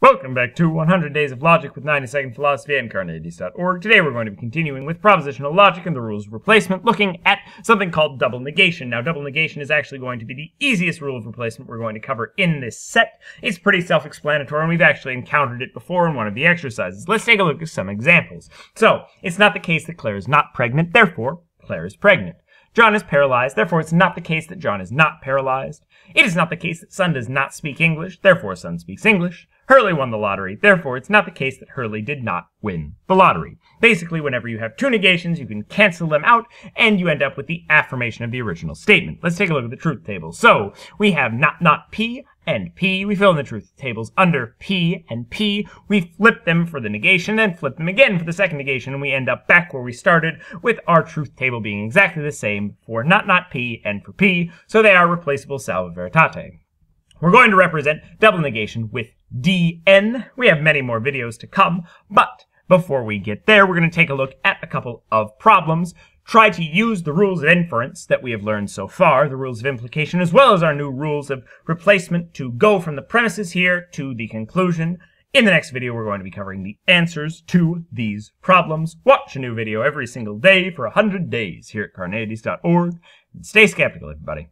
Welcome back to 100 Days of Logic with 90 Second Philosophy and Carneades.org. Today we're going to be continuing with propositional logic and the rules of replacement, looking at something called double negation. Now, double negation is actually going to be the easiest rule of replacement we're going to cover in this set. It's pretty self-explanatory, and we've actually encountered it before in one of the exercises. Let's take a look at some examples. So, it's not the case that Claire is not pregnant, therefore, Claire is pregnant. John is paralyzed, therefore it's not the case that John is not paralyzed. It is not the case that Sun does not speak English, therefore Sun speaks English. Hurley won the lottery, therefore it's not the case that Hurley did not win the lottery. Basically, whenever you have two negations, you can cancel them out, and you end up with the affirmation of the original statement. Let's take a look at the truth table. So, we have not not P and P. We fill in the truth tables under P and P. We flip them for the negation, then flip them again for the second negation, and we end up back where we started, with our truth table being exactly the same for not not P and for P, so they are replaceable salva veritate. We're going to represent double negation with dn. We have many more videos to come, but before we get there, we're going to take a look at a couple of problems try to use the rules of inference that we have learned so far, the rules of implication, as well as our new rules of replacement to go from the premises here to the conclusion. In the next video, we're going to be covering the answers to these problems. Watch a new video every single day for 100 days here at carneades.org. And stay skeptical, everybody.